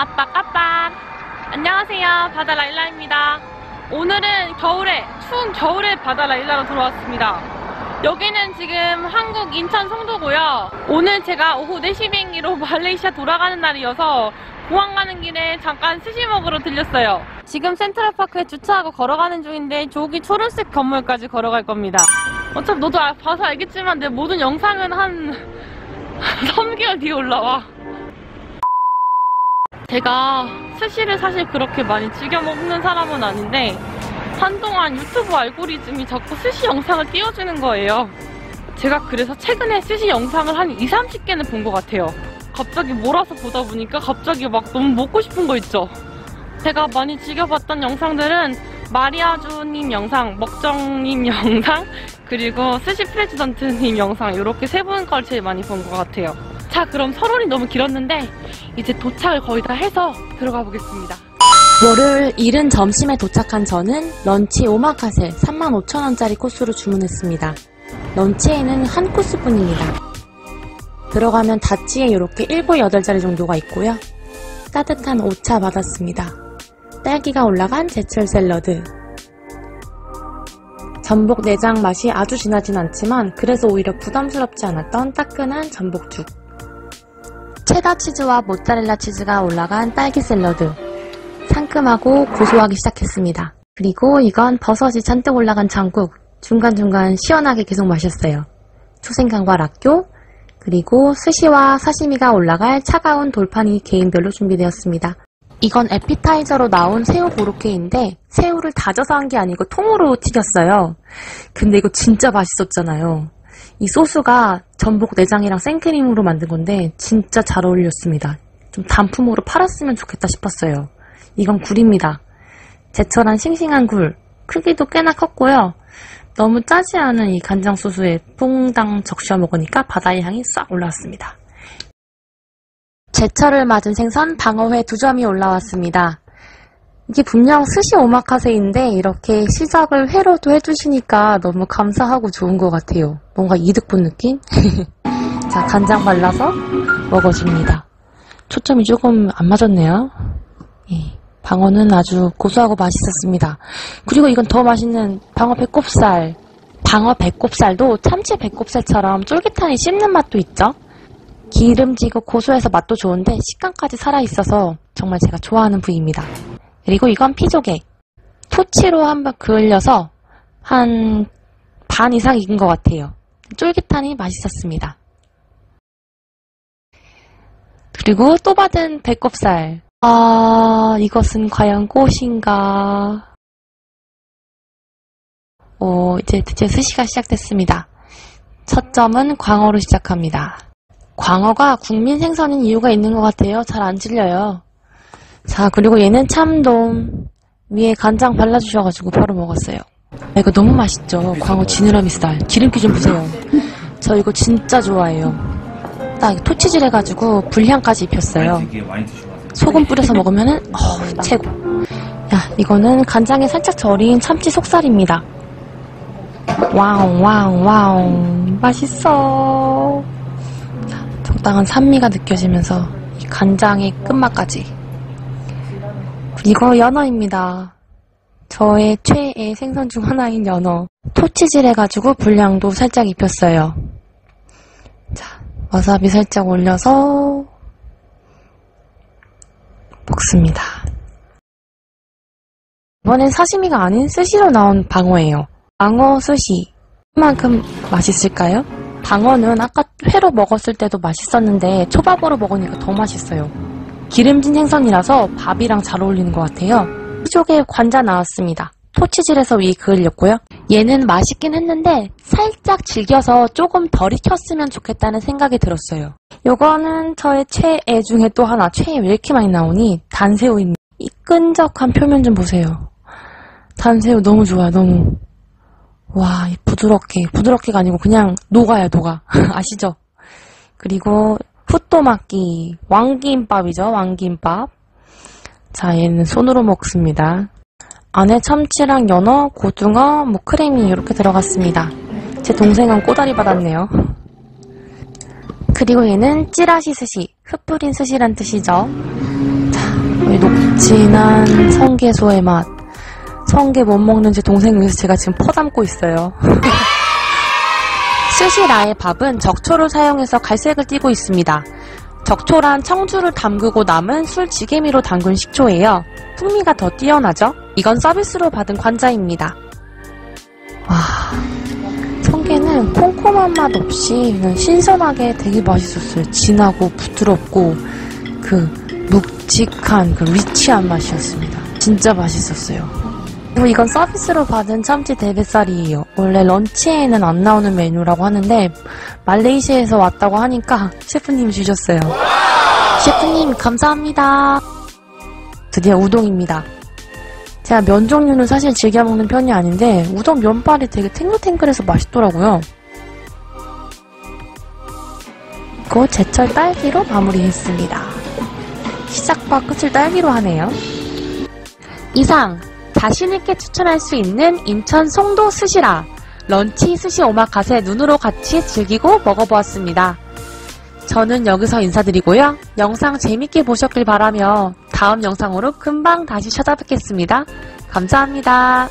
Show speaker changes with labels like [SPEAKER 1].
[SPEAKER 1] 아빠 까빠 안녕하세요. 바다 라일라입니다. 오늘은 겨울에 추운 겨울에 바다 라일라로 돌아왔습니다. 여기는 지금 한국 인천 송도고요. 오늘 제가 오후 4시 비행기로 말레이시아 돌아가는 날이어서 공항 가는 길에 잠깐 스시 먹으러 들렸어요. 지금 센트럴파크에 주차하고 걸어가는 중인데 저기 초록색 건물까지 걸어갈 겁니다. 어차피 너도 아- 봐서 알겠지만 내 모든 영상은 한 3개월 뒤에 올라와 제가 스시를 사실 그렇게 많이 즐겨 먹는 사람은 아닌데 한동안 유튜브 알고리즘이 자꾸 스시 영상을 띄워주는 거예요. 제가 그래서 최근에 스시 영상을 한 2, 30개는 본 것 같아요. 갑자기 몰아서 보다 보니까 갑자기 막 너무 먹고 싶은 거 있죠. 제가 많이 즐겨봤던 영상들은 마리아주님 영상, 먹정님 영상, 그리고 스시 프레지던트님 영상 이렇게 세 분걸 제일 많이 본 것 같아요. 자 그럼 서론이 너무 길었는데 이제 도착을 거의 다 해서 들어가 보겠습니다.
[SPEAKER 2] 월요일 이른 점심에 도착한 저는 런치 오마카세 35,000원짜리 코스로 주문했습니다. 런치에는 한 코스뿐입니다. 들어가면 다치에 이렇게 7, 8자리 정도가 있고요. 따뜻한 오차 받았습니다. 딸기가 올라간 제철 샐러드. 전복 내장 맛이 아주 진하진 않지만 그래서 오히려 부담스럽지 않았던 따끈한 전복죽. 체다 치즈와 모짜렐라 치즈가 올라간 딸기 샐러드. 상큼하고 고소하기 시작했습니다. 그리고 이건 버섯이 잔뜩 올라간 장국. 중간중간 시원하게 계속 마셨어요. 초생강과 락교, 그리고 스시와 사시미가 올라갈 차가운 돌판이 개인별로 준비되었습니다. 이건 에피타이저로 나온 새우 고로케인데 새우를 다져서 한 게 아니고 통으로 튀겼어요. 근데 이거 진짜 맛있었잖아요. 이 소스가 전복 내장이랑 생크림으로 만든 건데 진짜 잘 어울렸습니다. 좀 단품으로 팔았으면 좋겠다 싶었어요. 이건 굴입니다. 제철한 싱싱한 굴. 크기도 꽤나 컸고요. 너무 짜지 않은 이 간장 소스에 퐁당 적셔 먹으니까 바다의 향이 싹 올라왔습니다. 제철을 맞은 생선 방어회 두 점이 올라왔습니다. 이게 분명 스시 오마카세인데 이렇게 시작을 회로도 해주시니까 너무 감사하고 좋은 것 같아요. 뭔가 이득 본 느낌? 자, 간장 발라서 먹어줍니다. 초점이 조금 안 맞았네요. 예, 방어는 아주 고소하고 맛있었습니다. 그리고 이건 더 맛있는 방어 배꼽살. 방어 배꼽살도 참치 배꼽살처럼 쫄깃하니 씹는 맛도 있죠? 기름지고 고소해서 맛도 좋은데 식감까지 살아있어서 정말 제가 좋아하는 부위입니다. 그리고 이건 피조개. 토치로 한번 그을려서 한 반 이상 익은 것 같아요. 쫄깃하니 맛있었습니다. 그리고 또 받은 배꼽살. 아, 이것은 과연 꽃인가? 어, 이제 드디어 스시가 시작됐습니다. 첫 점은 광어로 시작합니다. 광어가 국민 생선인 이유가 있는 것 같아요. 잘 안 질려요. 자, 그리고 얘는 참돔. 위에 간장 발라주셔가지고 바로 먹었어요. 아, 이거 너무 맛있죠? 광어 지느러미 스타일. 기름기 좀 보세요. 저 이거 진짜 좋아해요. 딱 토치질 해가지고 불향까지 입혔어요. 소금 뿌려서 먹으면은 어, 최고. 야, 이거는 간장에 살짝 절인 참치 속살입니다. 와우, 와우, 와우. 맛있어. 자, 적당한 산미가 느껴지면서 이 간장의 끝맛까지. 그리고 연어입니다. 저의 최애 생선 중 하나인 연어. 토치질 해가지고 분량도 살짝 입혔어요. 자, 와사비 살짝 올려서 먹습니다. 이번엔 사시미가 아닌 스시로 나온 방어예요. 방어 스시. 만큼 맛있을까요? 방어는 아까 회로 먹었을 때도 맛있었는데 초밥으로 먹으니까 더 맛있어요. 기름진 생선이라서 밥이랑 잘 어울리는 것 같아요. 피조개 관자 나왔습니다. 토치질해서 위에 그을렸고요. 얘는 맛있긴 했는데 살짝 질겨서 조금 덜 익혔으면 좋겠다는 생각이 들었어요. 요거는 저의 최애 중에 또 하나, 최애 왜 이렇게 많이 나오니? 단새우입니다. 이 끈적한 표면 좀 보세요. 단새우 너무 좋아요, 너무. 와, 이 부드럽게, 부드럽게가 아니고 그냥 녹아요, 녹아. 아시죠? 그리고 후토마끼, 왕김밥이죠, 왕김밥. 자, 얘는 손으로 먹습니다. 안에 참치랑 연어, 고등어, 뭐 크림이 이렇게 들어갔습니다. 제 동생은 꼬다리 받았네요. 그리고 얘는 찌라시 스시, 흩뿌린 스시란 뜻이죠. 자, 진한 성게소의 맛. 성게 못 먹는 제 동생 위해서 제가 지금 퍼담고 있어요. 스시라의 밥은 적초를 사용해서 갈색을 띠고 있습니다. 적초란 청주를 담그고 남은 술 지게미로 담근 식초예요. 풍미가 더 뛰어나죠? 이건 서비스로 받은 관자입니다. 와, 성게는 콩콩한 맛 없이 그냥 신선하게 되게 맛있었어요. 진하고 부드럽고 그 묵직한 그 리치한 맛이었습니다. 진짜 맛있었어요. 그리고 이건 서비스로 받은 참치 대뱃살이에요. 원래 런치에는 안 나오는 메뉴라고 하는데 말레이시아에서 왔다고 하니까 셰프님이 주셨어요. 셰프님 감사합니다. 드디어 우동입니다. 제가 면 종류는 사실 즐겨 먹는 편이 아닌데 우동 면발이 되게 탱글탱글해서 맛있더라고요. 그리고 제철 딸기로 마무리했습니다. 시작과 끝을 딸기로 하네요. 이상 자신있게 추천할 수 있는 인천 송도 스시라 런치 스시 오마카세 눈으로 같이 즐기고 먹어보았습니다. 저는 여기서 인사드리고요. 영상 재밌게 보셨길 바라며 다음 영상으로 금방 다시 찾아뵙겠습니다. 감사합니다.